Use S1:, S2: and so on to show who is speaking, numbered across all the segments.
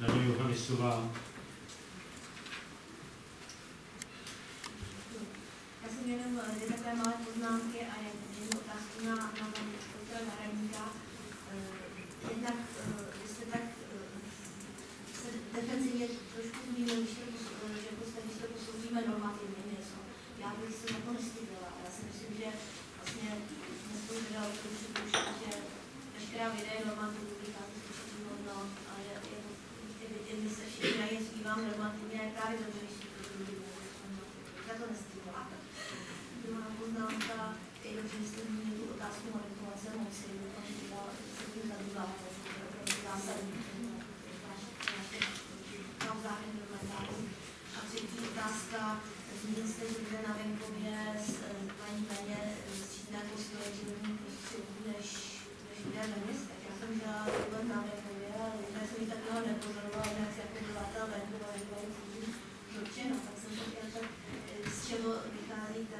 S1: Daně Johanisová.
S2: Já jsem jenom eh, dvě takové malé poznámky a jednu otázku na, na doktora Zahradníka. Eh, Jednak eh, vy jste tak se defenzivně trošku zmínil, že prostě, když to posoudíme normativně něco. Já bych se na to nestyděla. Já si myslím, že vlastně dnes to už že veškerá je normativní, vychází z určitých hodnot a je, je to, ty vědy, my se všichni na ně zpíváme normativně, a je právě že jsou to druhý Já to nestyděla. Druhá poznámka je dobře, že jste zmínil tu otázku manipulace moci, doufám, že teda se tím zabýváte, to je opravdu zásadní. A třetí otázka, zmínil jste, že bude na venkově s eh, paní méně střídné postoje k životním prostředí než, než lidé ve městech. Já jsem žila bydlet na venkově, ale nikdy jsem nic takového nepozorovala, jinak jako obyvatel venkova, venkova dotčena, tak jsem se chtěla tak, eh, z čeho vychází ta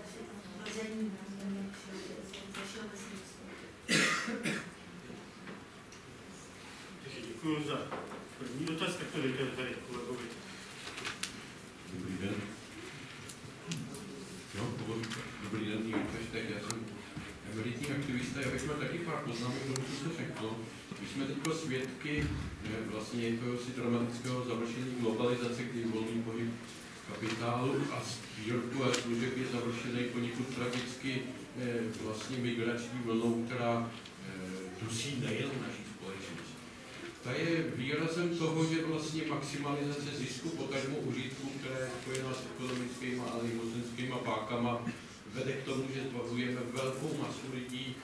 S2: tvrzení ze všeobecnosti.
S1: Takže děkuji za první dotaz, tak to dejte tady kolegovi.
S3: Dobrý den. Jo, povod, dobrý den, Igor Peštek, já jsem emeritní aktivista, já bych měl taky pár poznámek, k tomu, co se řeklo. My jsme teď svědky eh, vlastně jakéhosi dramatického završení globalizace, kdy volný pohyb kapitálu a výrobku a služeb je završený poněkud tragicky eh, vlastně migrační vlnou, která eh, dusí nejen naší společnost. Ta je výrazem toho, že vlastně maximalizace zisku, potažmo užitku, které je spojená s ekonomickými a mocenskými pákama, vede k tomu, že zbavujeme velkou masu lidí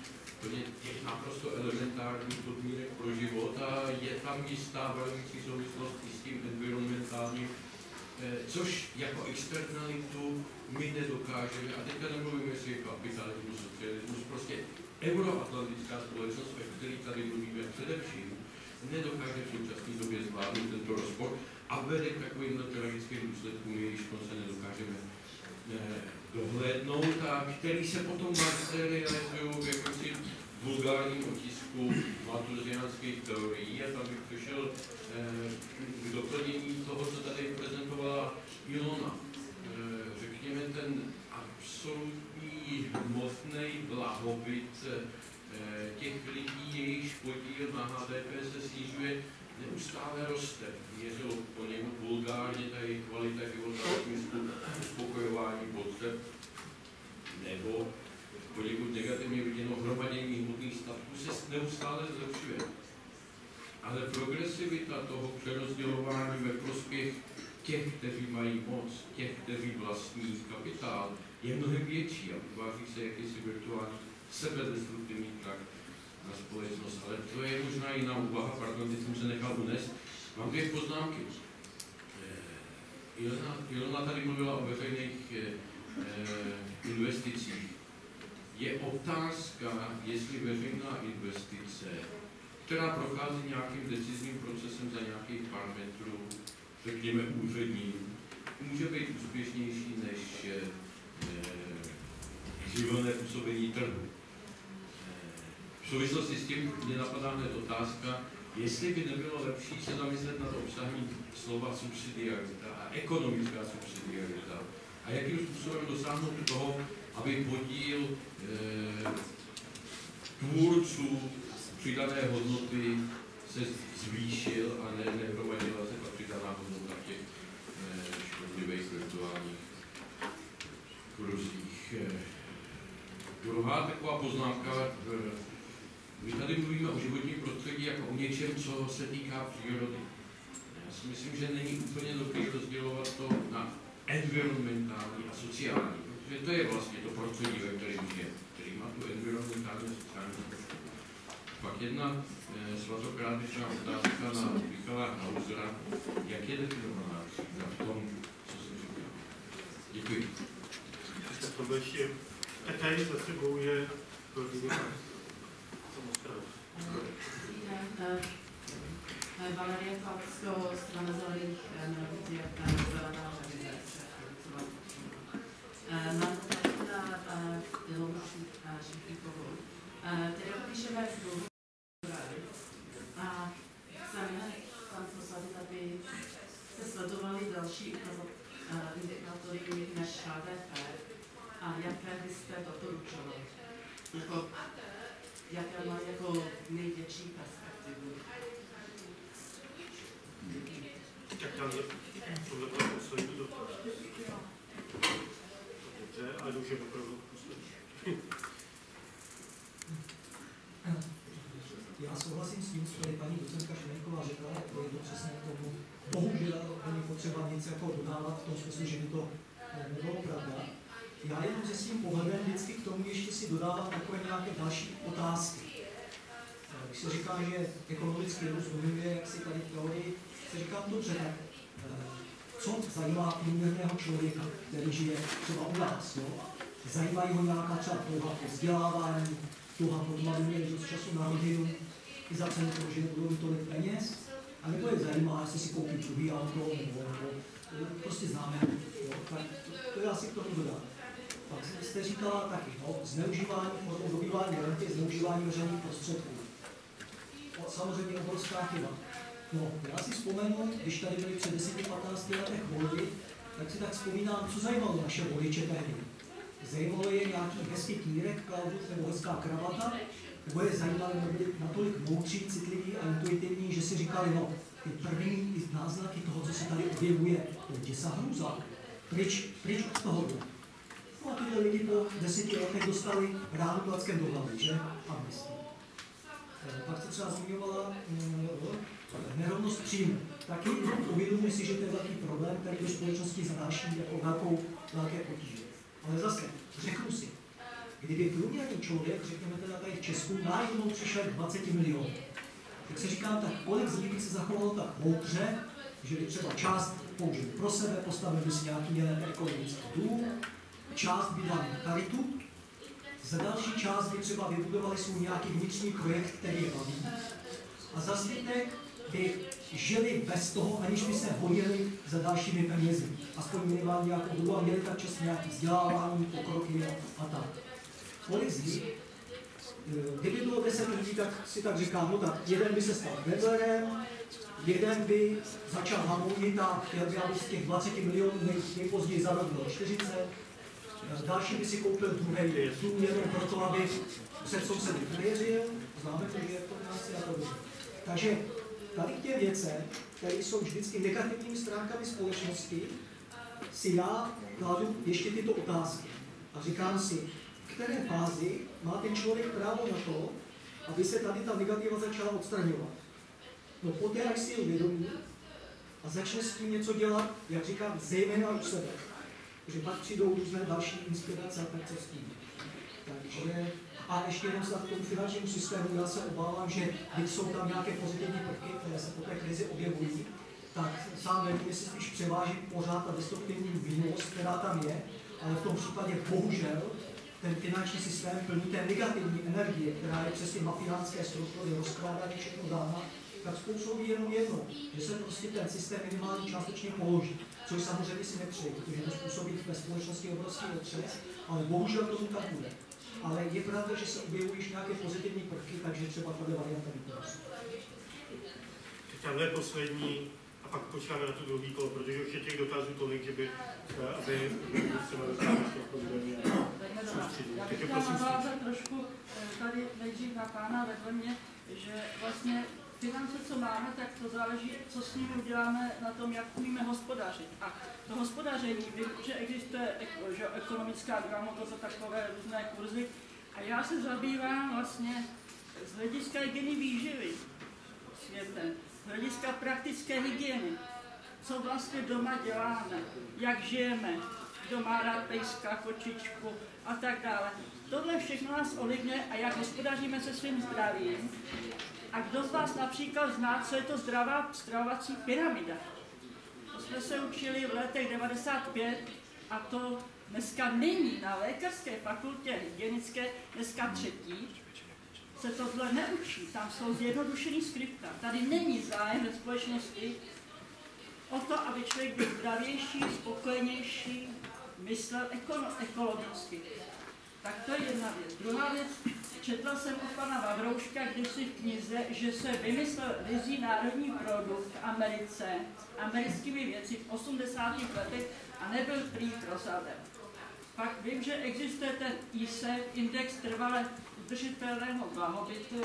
S3: těch naprosto elementárních podmínek pro život a je tam jistá velmi souvislost s tím environmentálním, což jako externalitu my nedokážeme, a teďka nemluvím, jestli je kapitalismus, socialismus, prostě euroatlantická společnost, ve které tady mluvíme především, nedokáže v současné době zvládnout tento rozpor a vede k takovým tragickým důsledkům, jejichž se nedokážeme eh, dohlédnout a který se potom materializují v jakémsi vulgárním otisku maltuziánských teorií a tam bych přišel eh, k doplnění toho, co tady prezentovala Ilona. Eh, řekněme, ten absolutní hmotný blahobyt eh, těch lidí, jejichž podíl na HDP se snižuje, neustále roste. Měřilo poněkud vulgárně ta jejich kvalita života v smyslu uspokojování potřeb, nebo poněkud negativně viděno hromadění hmotných statků se neustále zlepšuje. Ale progresivita toho přerozdělování ve prospěch těch, kteří mají moc, těch, kteří vlastní kapitál, je mnohem větší a vytváří se jakýsi virtuální sebedestruktivní tlak na společnost. Ale to je možná jiná úvaha, pardon, teď jsem se nechal unést. Mám dvě poznámky. Eh, Ilona, Ilona tady mluvila o veřejných eh, eh, investicích. Je otázka, jestli veřejná investice, která prochází nějakým decizním procesem za nějakých parametrů, řekněme úředním, může být úspěšnější než eh, živelné působení trhu. V souvislosti s tím mě napadá hned otázka, jestli by nebylo lepší se zamyslet nad obsahem slova subsidiarita a ekonomická subsidiarita a jakým způsobem dosáhnout toho, aby podíl e, tvůrců přidané hodnoty se zvýšil a ne, nehromadila se ta přidaná hodnota těch e, škodlivých virtuálních kruzích. Druhá taková poznámka, e, my tady mluvíme o životním prostředí jako o něčem, co se týká přírody. Já si myslím, že není úplně dobré rozdělovat to na environmentální a sociální, protože to je vlastně to prostředí, ve kterém je, který má tu environmentální a sociální. Pak jedna eh, svatokrátečná otázka na Michala Hausera, jak je definovaná třída v tom, co jsem říkal. Děkuji.
S1: Tak to ještě, tady za sebou je kolegyně samospráva.
S4: Valerie Falsko, strana zelených narodí a zelená revize. Mám otázku na Ilonu Šifrikovou. Tedy píšeme v dlouhou a chceme tam posadit, aby větší perspektivu.
S1: Tak tam tohle byl poslední dotaz. Dobře, ale můžeme opravdu poslední.
S5: Já souhlasím s tím, co tady paní docentka Šmejková řekla, jako je to přesně k tomu. Bohužel není potřeba nic jako dodávat v tom smyslu, že by to nebylo pravda. Já jenom se svým pohledem vždycky k tomu ještě si dodávám takové nějaké další otázky. Eh, Když se říká, že ekonomický růst dominuje, jak si tady v teorii, se říká dobře, tak eh, co zajímá průměrného člověka, který žije třeba u nás, jo? Zajímají ho nějaká třeba touha po vzdělávání, touha po měli dost času na rodinu, i za cenu toho, že nebudou mít tolik peněz, a nebo je zajímá, jestli si koupí druhý auto, nebo, nebo prostě známe, jo? tak to, to já si k tomu dodám. Pak jste říkala taky, no, zneužívání formou dobývání renty, zneužívání veřejných prostředků. Samozřejmě obrovská chyba. No, já si vzpomenu, když tady byly před 10-15 letech volby, tak si tak vzpomínám, co zajímalo naše voliče tehdy. Zajímalo je nějaký hezký knírek, klauzut nebo hezká kravata, nebo je zajímalo, byli natolik moudří, citliví a intuitivní, že si říkali, no, ty první náznaky toho, co se tady objevuje, to je děsa hrůza. Pryč, pryč od toho. No a tyhle lidi po deseti letech dostali ránu plackem do hlavy, že? Amnesty. Eh, Pak se třeba zmiňovala mm, nerovnost příjmu. Taky uvědomuji si, že to je velký problém, který do společnosti zanáší jako velkou, velké potíže. Ale zase, řeknu si, kdyby průměrný člověk, řekněme teda tady v Česku, najednou přišel k 20 milionů, tak si říkám, tak kolik z nich se zachovalo tak moudře, že by třeba část použil pro sebe, postavil by si nějaký jeden ekologický dům, část by dal na charitu, za další část by třeba vybudovali svůj nějaký vnitřní projekt, který je baví. A za zbytek by žili bez toho, aniž by se hodili za dalšími penězi. Aspoň minimálně nějakou dobu a měli tak čas nějaký vzdělávání, pokroky a, tak. Kolik z nich, kdyby bylo 10 lidí, tak si tak říkám, no tak jeden by se stal Weblerem, jeden by začal hamounit a chtěl by, aby z těch 20 milionů nej, nejpozději za rok bylo 40, eh, další by si koupil druhý dům jenom proto, aby se sousedy nevěřil, známe to, že je to nás a podobně. Takže tady k těm věcem, které jsou vždycky negativními stránkami společnosti, si já kladu ještě tyto otázky. A říkám si, které fázi má ten člověk právo na to, aby se tady ta negativa začala odstraňovat. No poté, až si uvědomí a začne s tím něco dělat, jak říkám, zejména u sebe. Že pak přijdou různé další inspirace a tak s tím. Takže a ještě jenom snad k tomu finančnímu systému, já se obávám, že když jsou tam nějaké pozitivní prvky, které se po té krizi objevují, tak sám nevím, jestli spíš převáží pořád ta destruktivní výnos, která tam je, ale v tom případě bohužel ten finanční systém plní té negativní energie, která je přes ty mafiánské struktury rozkrádání všechno dána, tak způsobí jenom jedno, že se prostě ten systém minimálně částečně položí, což samozřejmě si nepřeji, protože to způsobí ve společnosti obrovský otřes, ale bohužel tomu tak bude. Ale je pravda, že se objevují již nějaké pozitivní prvky, takže třeba tato varianta vypadá.
S1: Tamhle poslední a pak počkáme na tu druhý kolo, protože už je těch dotazů tolik, že by, eh, aby se na dostávali odpovědění.
S6: Já bych chtěla navázat trošku eh, tady nejdřív na pána vedle mě, že vlastně finance, co máme, tak to záleží, co s nimi uděláme na tom, jak umíme hospodařit. A to hospodaření, vím, že existuje že ekonomická gramotnost a takové různé kurzy. A já se zabývám vlastně z hlediska hygieny výživy světem, z hlediska praktické hygieny. Co vlastně doma děláme, jak žijeme, kdo má rád pejska, kočičku a tak dále. Tohle všechno nás ovlivňuje a jak hospodaříme se svým zdravím. A kdo z vás například zná, co je to zdravá stravovací pyramida? To jsme se učili v letech 95 a to dneska není na lékařské fakultě hygienické, dneska třetí, se tohle neučí. Tam jsou zjednodušený skripta. Tady není zájem ve společnosti o to, aby člověk byl zdravější, spokojenější, myslel ekolo- ekologicky. Tak to je jedna věc. Druhá věc, četla jsem od pana Vavrouška kdysi v knize, že se vymyslel rizí národní produkt v Americe americkými věci v 80. letech a nebyl prý prosazen. Pak vím, že existuje ten ISE, index trvale udržitelného blahobytu,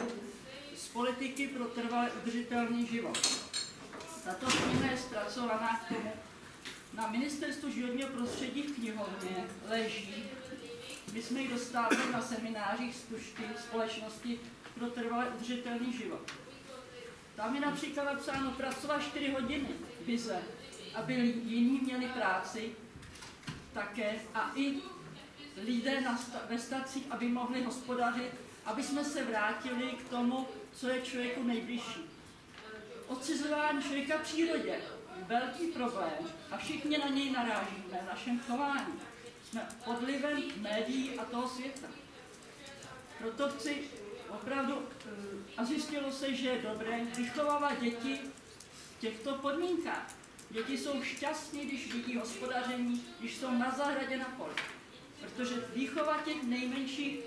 S6: z politiky pro trvalé udržitelný život. Tato kniha je zpracovaná k tomu. Na ministerstvu životního prostředí v knihovně leží. My jsme ji dostali na seminářích z Tušky společnosti pro trvalé udržitelný život. Tam je například napsáno pracovat 4 hodiny vize, aby jiní měli práci také a i lidé na sta- ve stacích, aby mohli hospodařit, aby jsme se vrátili k tomu, co je člověku nejbližší. Odcizování člověka přírodě, velký problém a všichni na něj narážíme v našem chování. Jsme podlivem médií a toho světa. Proto chci opravdu, eh, a zjistilo se, že je dobré vychovávat děti v těchto podmínkách. Děti jsou šťastní, když vidí hospodaření, když jsou na zahradě na poli. Protože výchova těch nejmenších,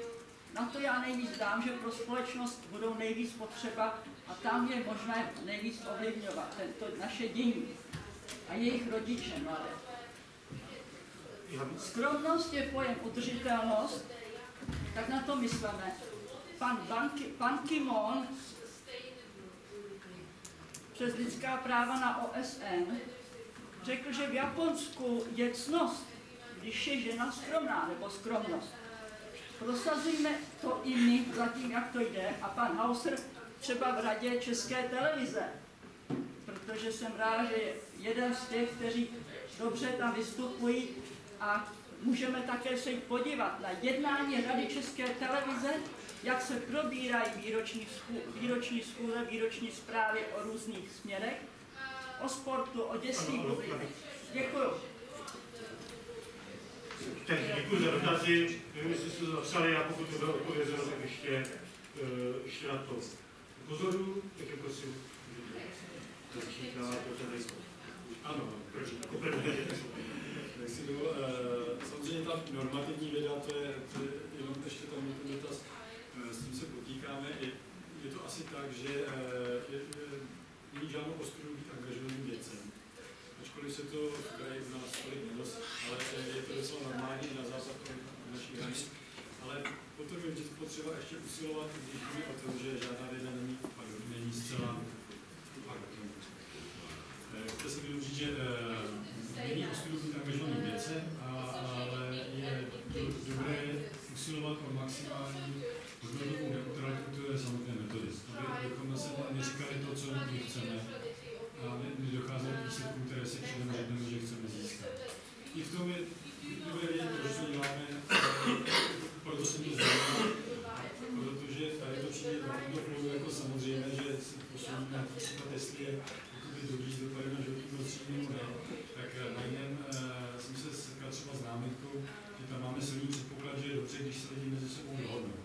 S6: na to já nejvíc dám, že pro společnost budou nejvíc potřeba a tam je možné nejvíc ovlivňovat tento naše dění a jejich rodiče mladé. Skromnost je pojem udržitelnost, tak na to myslíme. Pan, Ban Ki, pan Kimon přes lidská práva na OSN řekl, že v Japonsku je cnost, když je žena skromná, nebo skromnost. Prosazujme to i my zatím, jak to jde. A pan Hauser třeba v radě České televize, protože jsem rád, že je jeden z těch, kteří dobře tam vystupují a můžeme také se jít podívat na jednání Rady České televize, jak se probírají výroční, schů, výroční schůze, výroční zprávy o různých směrech, o sportu, o dětských. Děkuju.
S1: Tak děkuji za dotazy. Nevím, jestli jste to zapsali, já pokud to bylo odpovězeno, tak ještě, uh, ještě na to pozoru, tak je prosím, začít dávat dotazy. Ano, proč? Jako první.
S7: Si dovol, eh, samozřejmě ta normativní věda, to je, to je jenom ještě tam ten dotaz, eh, s tím se potýkáme. Je, je to asi tak, že eh, není žádnou ostudu být angažovaným věcem. Ačkoliv se to v kraji u nás tolik nedost, ale je to docela normální na západ našich hranic. Ale potom je vždycky potřeba ještě usilovat, když mluví o tom, že žádná věda není, pardon, není zcela jsem jenom říct, že eh, není ostudu být angažovaný věcem, a- ale je do- dobré usilovat o maximální hodnotovou neutralitu té samotné metody. Aby bychom se neříkali to, co my chceme a ne- nedocházelo k výsledkům, které si předem řekneme, že chceme získat. I v tom je dobré vědět, proč to děláme, eh, proto jsem to zmínil, protože tady to přijde na tomto jako samozřejmé, že si posuníme například, jestli je dobrý dopady na životní prostředí nebo ne, tak eh, na jiném uh, jsem se setkal třeba s námitkou, že tam máme silný předpoklad, že je dobře, když se lidi mezi sebou dohodnou.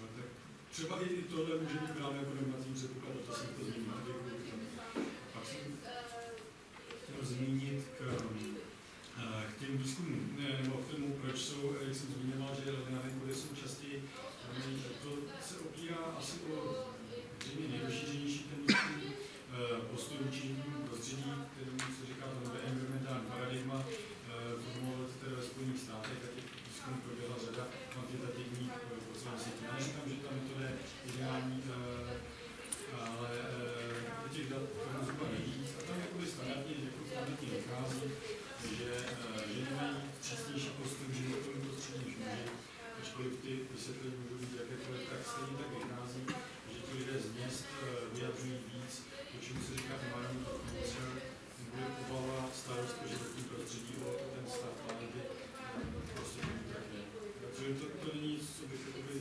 S7: No, tak třeba i tohle může být bráno jako normativní předpoklad, a to jsem to zmínil. tak jako tam. Pak jsem chtěl zmínit k, eh, k těm výzkumům, ne, nebo k tomu, proč jsou, eh, jak jsem zmiňoval, že ledinavé vody jsou častěji, eh, to se opírá asi o zřejmě nejrozšířenější ten výzkum eh, postojů či životního prostředí, kterému se říká to nové environmentální paradigma, eh, formuloval teda ve Spojených státech, tak je výzkum proběhla řada kvantitativních eh, procesů. Já neříkám, že ta metoda je ideální, eh, ale eh, těch dat tomu zhruba nejvíc. A tam jakoby standardně, jako standardně vychází, že eh, ženy mají přísnější postoj k životnímu prostředí než muži, ačkoliv ty vysvětlení můžou být jakékoliv, tak stejně tak vychází, že ti lidé z měst eh, vyjadřují víc, to, čemu se říká environmental concern, nebo obava, starost o životní prostředí, o ten stav planety, eh, prostě tomu tak je. Takže to, to není nic, co bych jakoby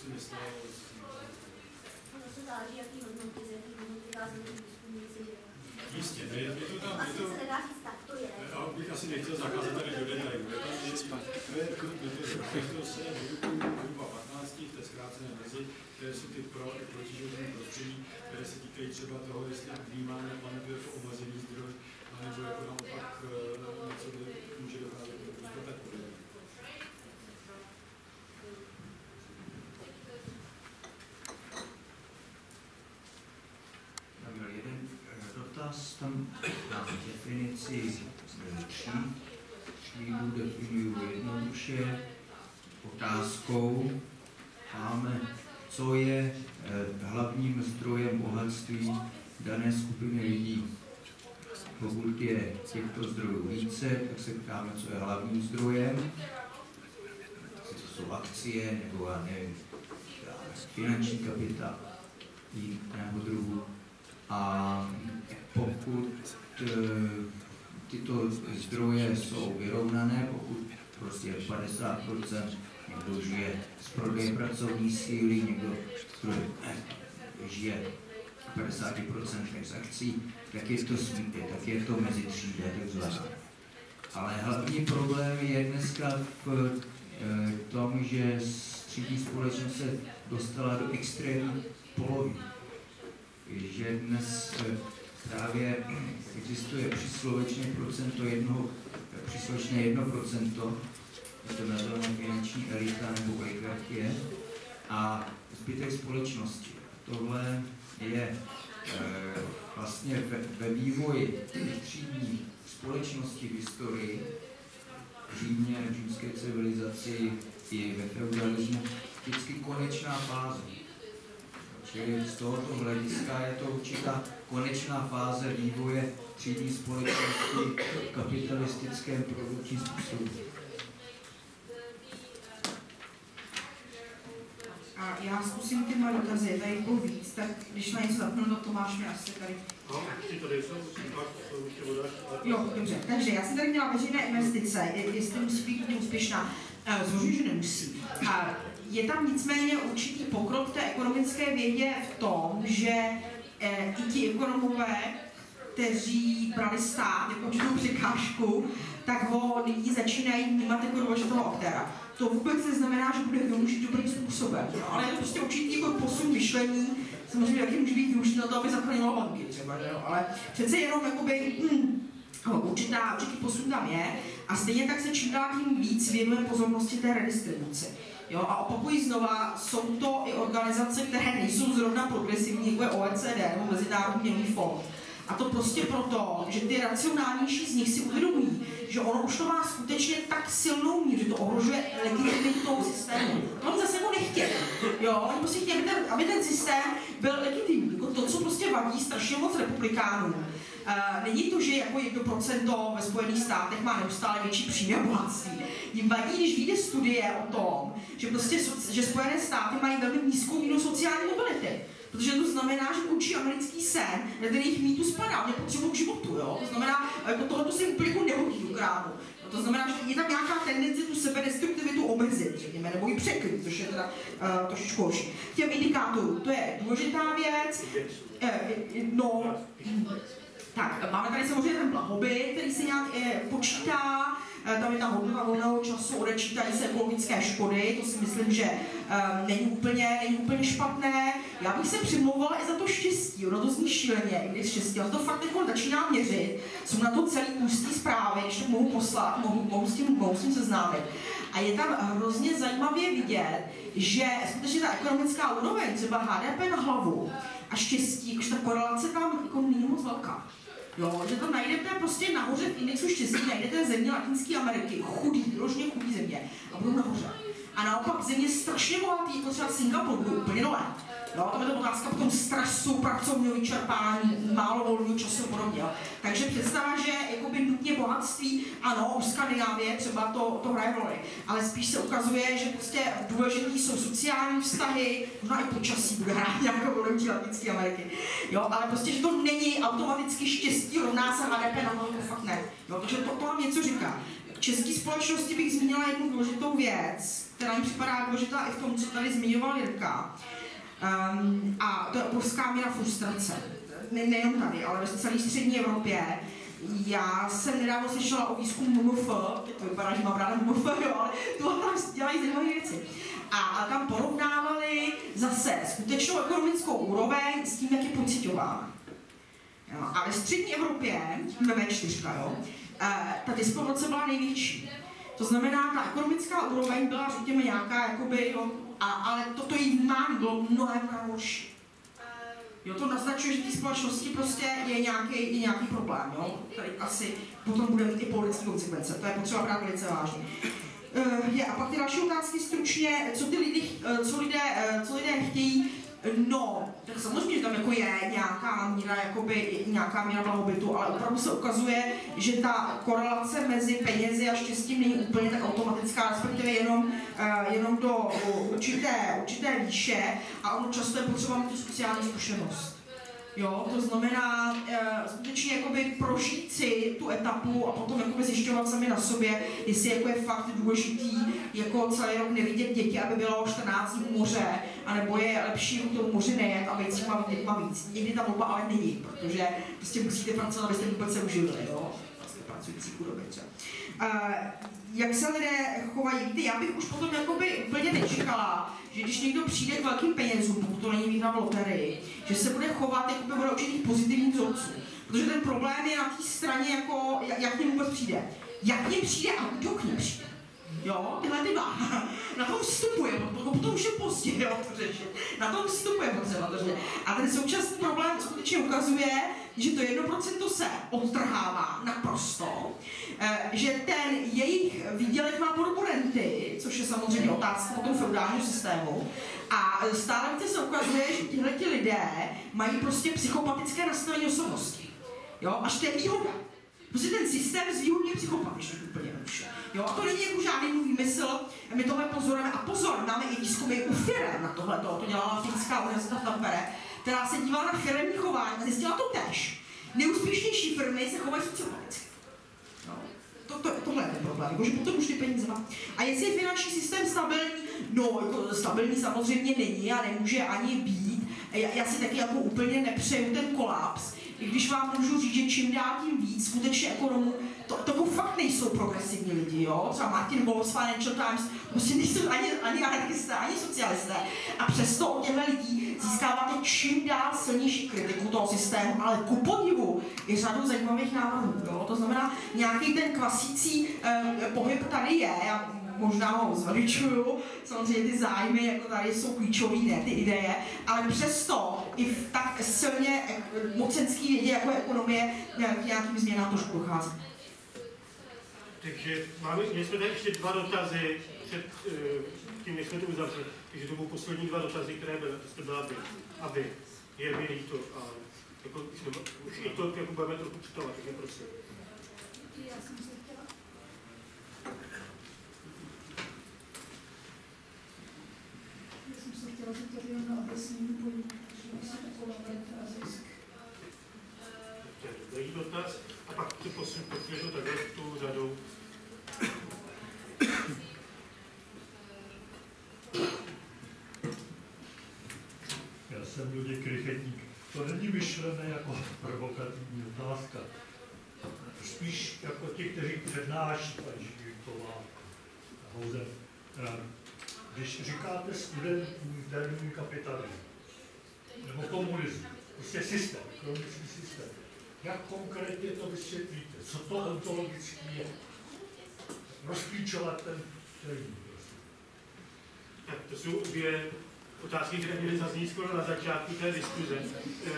S7: si myslel, ale co jsem myslel.
S2: Ono se záleží, jaký hodnoty, z jaký hodnoty vychází výzkumníci.
S7: Jistě, ne, je to tam, je
S2: Asi
S7: to,
S2: se nedá říct tak, to je.
S7: Já bych asi nechtěl zakázat tady do detailů. Je tam je, to se zhruba 15 v té zkrácené verzi, které jsou ty pro i proti životnímu prostředí, které se týkají třeba toho, jestli vnímáme planetu jako omezený zdroj, anebo jako naopak eh, něco, kde může docházet k tak.
S8: Tam byl jeden eh, dotaz tam na definici tří. Třídu definuju jednoduše otázkou. Máme co je hlavním zdrojem bohatství dané skupiny lidí. Pokud je těchto zdrojů více, tak se ptáme, co je hlavním zdrojem. To jsou akcie nebo já nevím, finanční kapitál jiného druhu. A pokud e, tyto zdroje jsou vyrovnané, pokud prostě 50% někdo žije z prodeje pracovní síly, někdo žije 50% z akcí, tak je to smíte, tak je to mezi třídě, takzvaná. Ale hlavní problém je dneska v e, tom, že střední společnost se dostala do extrémní polovy. Že dnes e, právě existuje příslovečné procento jednoho, příslovečné jedno procento, je to nazvané finanční elita nebo oligarchie, a zbytek společnosti. Tohle je e, vlastně ve, ve vývoji třídní společnosti v historii, v Římě, v římské civilizaci i ve feudalismu, vždycky konečná fáze. Čili z tohoto hlediska je to určitá konečná fáze vývoje třídní společnosti v kapitalistickém produkčním způsobu.
S9: A já zkusím ty moje dotazy, tady bylo víc, tak když na něco zapnu, to Tomáš mi asi tady.
S1: No, tady jsou,
S9: Jo, dobře, takže já jsem tady měla veřejné investice, jestli musí být úspěšná. Eh, zhoří, že nemusí. A je tam nicméně určitý pokrok v té ekonomické vědě v tom, že eh, i ti ekonomové, kteří brali stát jako určitou překážku, tak ho nyní začínají vnímat jako důležitého aktéra. To vůbec neznamená, že bude využít dobrým způsobem, no, ale je to prostě určitý jako posun myšlení, samozřejmě jaký může být využít na to, aby zachránilo banky třeba, že jo? ale přece jenom jakoby, hm, určitá, určitý posun tam je a stejně tak se čím dál tím víc věnuje pozornosti té redistribuci. Jo, a opakuji znova, jsou to i organizace, které nejsou zrovna progresivní, jako je OECD nebo Mezinárodní měnový fond. A to prostě proto, že ty racionálnější z nich si uvědomují, že ono už to má skutečně tak silnou míru, že to ohrožuje legitimitu systému. On zase jako nechtěl. Jo, oni prostě chtěli, aby ten, systém byl legitimní. Jako to, co prostě vadí strašně moc republikánů, není to, že jako 1% ve Spojených státech má neustále větší příjmy a bohatství. Jim vadí, když vyjde studie o tom, že, prostě, že Spojené státy mají velmi nízkou míru sociální mobility. Protože to znamená, že učí americký sen, na ten jejich mýtu spadá, mě potřebují k životu, jo? To znamená, jako tohle se úplně jako nehodí do krámu. No to znamená, že je tam nějaká tendence tu sebedestruktivitu omezit, řekněme, nebo ji překryt, což je teda uh, trošičku horší. Těm indikátorům, to je důležitá věc. Uh, no, tak, máme tady samozřejmě ten blahobyt, který se nějak eh, počítá, tam je ta hodnota volného času, odečítají se ekologické škody, to si myslím, že eh, není, úplně, není úplně špatné. Já bych se přimlouvala i za to štěstí, ono to zní šíleně, i když štěstí, ale to fakt jako začíná měřit. Jsou na to celý ústý zprávy, když to mohu poslat, mohu, mohu, s tím, mohu s tím seznámit. A je tam hrozně zajímavě vidět, že skutečně ta ekonomická úroveň, třeba HDP na hlavu a štěstí, už ta korelace tam jako není moc velká. Jo, že to najdete prostě nahoře v indexu štěstí, najdete země Latinské Ameriky, chudý, vyloženě chudý země a budou nahoře. A naopak země strašně bohatý, jako třeba Singapur, úplně dole. Je to otázka potom stresu, pracovního vyčerpání, málo volného času podobně. Takže představa, že jakoby nutně bohatství, ano, u Skandinávie třeba to, to hraje roli, ale spíš se ukazuje, že prostě důležitý jsou sociální vztahy, možná i počasí bude hrát nějakou roli Latinské Ameriky. Jo, ale prostě, že to není automaticky štěstí, rovná se HDP na to fakt ne. Jo, takže to, to vám něco říká. K české společnosti bych zmínila jednu důležitou věc, která mi připadá důležitá i v tom, co tady zmiňoval Jirka. Um, a to je obrovská míra frustrace. Ne, nejenom tady, ale ve celé střední Evropě. Já jsem nedávno slyšela o výzkumu MMF, to vypadá, že mám ráda MMF, jo, ale to tam dělají zajímavé věci. A, a tam porovnávali zase skutečnou ekonomickou úroveň s tím, jak je pocitována. A ve střední Evropě, jsme V4, jo, ta disproporce byla největší. To znamená, ta ekonomická úroveň byla, řekněme, nějaká, jakoby, jo, a, ale toto její vnímání bylo mnohem horší. Jo, to naznačuje, že v té společnosti prostě je nějaký, je nějaký problém, jo? Tady asi potom bude mít i politické konsekvence, to je potřeba brát velice vážně. je, a pak ty další otázky stručně, co ty lidi, co lidé, co lidé chtějí, No, tak samozřejmě tam jako je nějaká míra, jakoby, nějaká míra blahobytu, ale opravdu se ukazuje, že ta korelace mezi penězi a štěstím není úplně tak automatická, respektive jenom, uh, jenom do určité, určité výše a ono často je potřeba mít tu speciální zkušenost. Jo, to znamená e, skutečně jakoby prožít si tu etapu a potom jakoby zjišťovat sami na sobě, jestli jako je fakt důležitý jako celý rok nevidět děti, aby bylo 14 dní u moře, anebo je lepší u toho moře nejet a být s těma dětma víc. Někdy ta volba ale není, protože prostě musíte pracovat, abyste vůbec se uživili, jo? Vlastně pracující chudoby třeba. E, jak se lidé chovají, víte, já bych už potom jakoby úplně nečekala, že když někdo přijde k velkým penězům, pokud to není výhra v loterii, že se bude chovat jako by bude určitých pozitivních vzorců. Protože ten problém je na té straně, jako, jak, jak vůbec přijde. Jak něm přijde a kdo k přijde. Jo, tyhle ty dva. Na tom vstupuje, potom, potom už je pozdě, jo, to řešit. Na tom vstupuje potřeba to. A ten současný problém skutečně ukazuje, že to 1% se odtrhává naprosto, eh, že ten jejich výdělek má podobu renty, což je samozřejmě otázka po tom feudálním systému, a stále více se ukazuje, že tihle lidé mají prostě psychopatické nastavení osobnosti. Jo, až to je výhoda. Prostě ten systém zvýhodně psychopat, když to úplně jednoduše. Jo, a to není jako žádný můj výmysl, my tohle pozorujeme. A pozor, máme i výzkumy u firem na tohle, to dělala Finská univerzita v Tampere, která se dívala na firmní chování a zjistila to tež. Neúspěšnější firmy se chovají sociopaticky. No. To, to, tohle je ten problém, jako, že potom už ty peníze má. A jestli je finanční systém stabilní, no, jako stabilní samozřejmě není a nemůže ani být. Já, já si taky jako úplně nepřeju ten kolaps, i když vám můžu říct, že čím dál tím víc skutečně ekonomů, to, to fakt nejsou progresivní lidi, jo? Třeba Martin Bowles, Financial Times, prostě nejsou ani, ani anarchisté, ani socialisté. A přesto od těchto lidí získáváte čím dál silnější kritiku toho systému, ale ku podivu i řadu zajímavých návrhů. Jo? To znamená, nějaký ten klasící eh, pohyb tady je, já možná ho zveličuju, samozřejmě ty zájmy jako tady jsou klíčové, ne ty ideje, ale přesto i v tak silně mocenský vědě, jako je ekonomie, k nějakým změnám trošku dochází.
S1: Takže máme, jsme tady ještě dva dotazy před uh, tím, než jsme to uzavřeli. Takže to budou poslední dva dotazy, které byly, to byla aby, aby je mi líto, a jako, už i to jako budeme trochu citovat, takže prosím. Já jsem se chtěla
S10: chtěla zeptat jen na obecní pojmu, že se ekonomika a zisk.
S1: Dobrý dotaz. A pak to posun, to takhle tu řadou.
S11: Já jsem Luděk Krychetník. To není myšlené jako provokativní otázka. Spíš jako ti, kteří přednáší, paní Žilková a Houzen. Když říkáte studentům termín kapitalismu nebo komunismu, prostě systém, ekonomický systém, jak konkrétně to vysvětlíte? Co to ontologicky je? Rozklíčovat ten termín.
S1: Tak to jsou dvě otázky, které měly zaznít skoro na začátku té diskuze.
S9: Eh,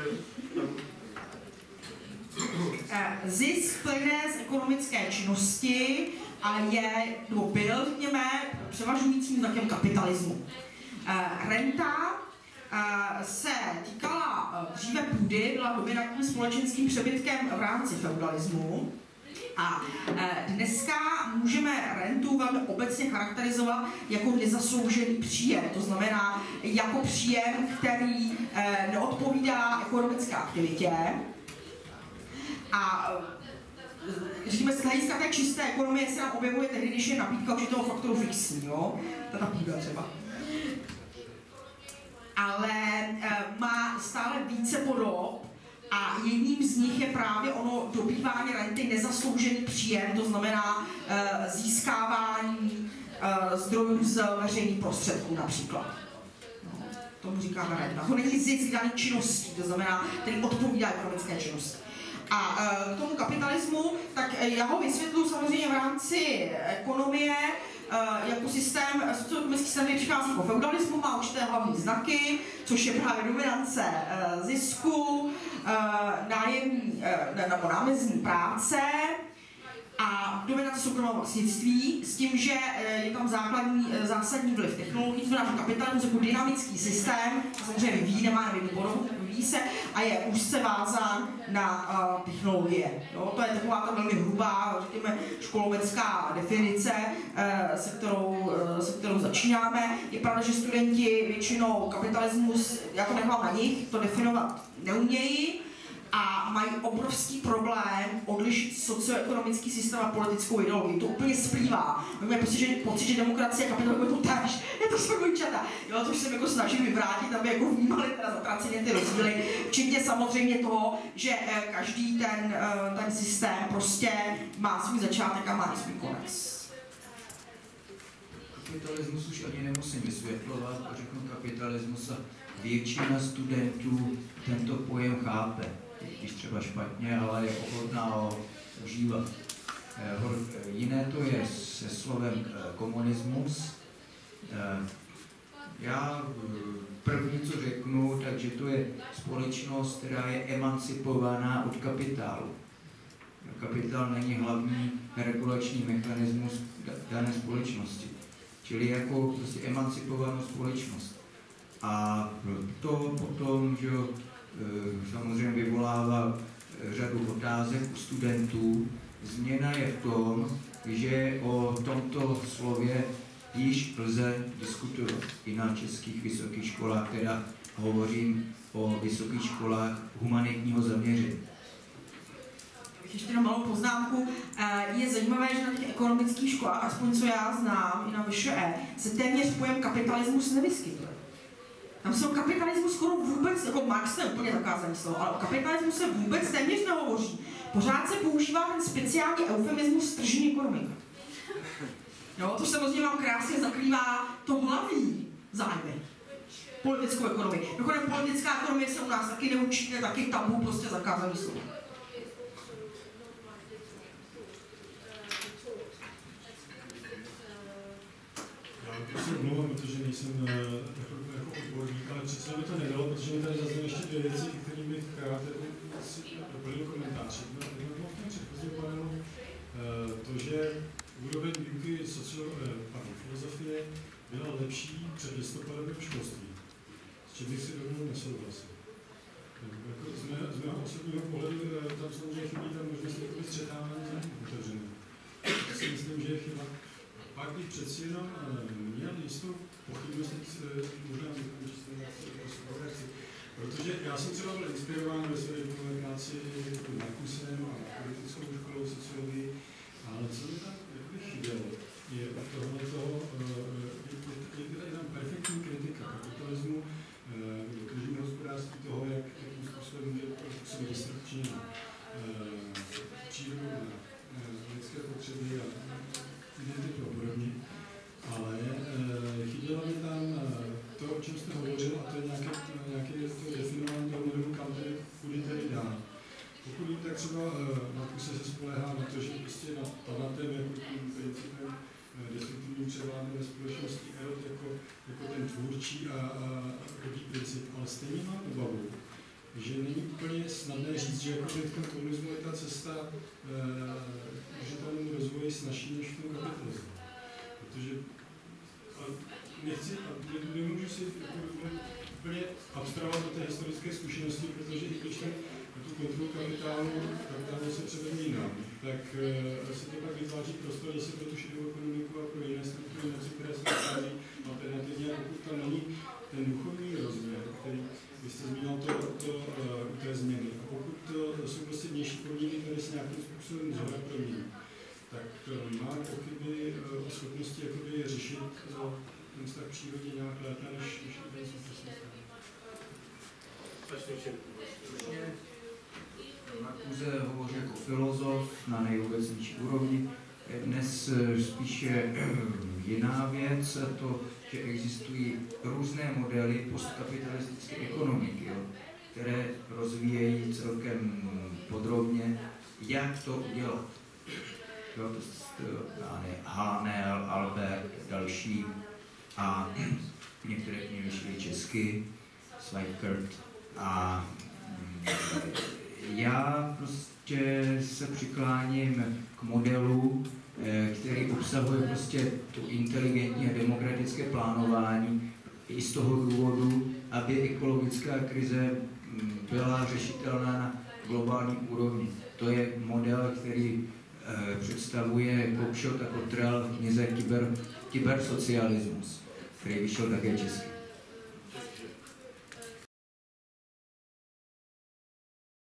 S9: zisk plyne z ekonomické činnosti a je, nebo byl, řekněme, převažujícím znakem kapitalismu. Renta se týkala dříve půdy, byla dominantním společenským přebytkem v rámci feudalismu. A dneska můžeme rentu velmi obecně charakterizovat jako nezasloužený příjem, to znamená jako příjem, který neodpovídá ekonomické aktivitě. A říkáme, z hlediska té čisté ekonomie se nám objevuje tehdy, když je nabídka určitého faktoru fixní, jo? Ta nabídka třeba. Ale e, má stále více podob a jedním z nich je právě ono dobývání renty nezasloužený příjem, to znamená e, získávání zdrojů z veřejných prostředků například. No, tomu říkáme renta. To není zisk daný činností, to znamená, který odpovídá ekonomické činnosti. A e, k tomu kapitalismu, tak e, já ho vysvětlu samozřejmě v rámci ekonomie, e, jako systém, socioekonomický systém, který přichází po feudalismu, má určité hlavní znaky, což je právě dominance zisku, nájemní nebo námezní práce, a dominace soukromého vlastnictví s tím, že je tam základní, zásadní vliv technologií, to znamená, že kapitalismus jako dynamický systém, samozřejmě vyvíjí, nemá nevím vyvíjí se a je úzce vázán na uh, technologie. Jo? To je taková ta velmi hrubá, řekněme, školovecká definice, uh, se, kterou, uh, se kterou začínáme. Je pravda, že studenti většinou kapitalismus, já to nechám na nich, to definovat neumějí, a mají obrovský problém odlišit socioekonomický systém a politickou ideologii. To úplně splývá. Máme pocit, že, pocit, že demokracie a kapitalismus je to tež. Je to svobodčata. Jo, což se jako snažím vyvrátit, aby jako vnímali teda zatraceně ty rozdíly. Včetně samozřejmě toho, že eh, každý ten, eh, ten systém prostě má svůj začátek a má svůj konec.
S8: Kapitalismus už ani nemusím vysvětlovat, řeknu kapitalismus a většina studentů tento pojem chápe když třeba špatně, ale je ochotná ho užívat. Eh, jiné to je se slovem eh, komunismus. Eh, já první, co řeknu, takže to je společnost, která je emancipovaná od kapitálu. Kapitál není hlavní regulační mechanismus dané společnosti. Čili jako prostě emancipovanou společnost. A to potom, že Eh, samozřejmě vyvolává eh, řadu otázek u studentů. Změna je v tom, že o tomto slově již lze diskutovat i na českých vysokých školách, teda hovořím o vysokých školách humanitního zaměření.
S9: Ještě jenom malou poznámku. Eh, je zajímavé, že na těch ekonomických školách, aspoň co já znám, i na VŠE, se téměř pojem kapitalismus nevyskytuje. Tam se o kapitalismu skoro vůbec, jako Marx je úplně zakázaný slovo, ale o kapitalismu se vůbec téměř nehovoří. Pořád se používá ten speciální eufemismus tržní ekonomika. Jo, to samozřejmě vám krásně zakrývá to hlavní zájmy. Politickou ekonomii. Dokonce politická ekonomie se u nás taky neučí, je taky tabu, prostě zakázaný slovo.
S7: Já se omlouvám, protože nejsem uh, odborník, ale přece by to nedalo, protože mi tady zazněly ještě dvě věci, které bych rád si doplnil komentář. Jedno bylo v tom předchozím panelu eh, to, že úroveň výuky socio, eh, pardon, filozofie byla lepší před listopadem školství, s čím bych si rovnou nesouhlasil. Jako z, mé, z mého osobního pohledu eh, tam samozřejmě chybí ta možnost střetávání otevřené. To si myslím, že je chyba. Pak bych přeci jenom měl jistou pochybnost, možná protože já jsem třeba byl inspirován ve své diplomové práci Markusem a politickou školou sociologii, ale co mi tam chybělo, je od tohle toho, je, je, je tam perfektní kritika kapitalismu, tržního hospodářství toho, jak, jakým způsobem může působit destrukčně na přírodu, na lidské potřeby a identitu a podobně. Ale chybělo mi tam to, o čem jste hovořil, a to je nějaké, nějaké to definování toho modelu, kam tedy kudy tedy dál. Pokud vím, tak třeba eh, na kuse se spolehá na to, že prostě na tanatem jako tím principem eh, destruktivním převládne ve společnosti erot jako, jako ten tvůrčí a, a, princip, ale stejně mám obavu, že není úplně snadné říct, že jako v komunismu je ta cesta e, že tam rozvoji snažší než v tom kapitalismu. Protože nechci, nemůžu si úplně abstrahovat do té historické zkušenosti, protože i když ten, tu kontrolu kapitálu, kapitálu se převedne jinam, tak uh, se to pak vytváří prostor zase pro tu šedou ekonomiku a pro jiné struktury moci, které se nachází alternativně, pokud tam není ten duchovní rozměr, který vy jste zmínil to, to uh, té změny, a pokud to jsou prostě vnější podmínky, které se nějakým způsobem zhora promění, tak uh, má pochyby uh, o schopnosti jakoby řešit uh, ten vztah přírodě nějak lépe než, než
S8: hovoří jako filozof na nejobecnější úrovni. Dnes eh, spíše eh, jiná věc, to, že existují různé modely postkapitalistické ekonomiky, jo, které rozvíjejí celkem podrobně, jak to udělat. Jo, to, to, Hanel, Albert, další a některé knihy vyšly česky, Schweikert a mm, já prostě se přikláním k modelu, eh, který obsahuje prostě to inteligentní a demokratické plánování i z toho důvodu, aby ekologická krize mm, byla řešitelná na globální úrovni. To je model, který eh, představuje Kopšot a Kotrel v knize Kyber, Kybersocialismus, který vyšel také česky.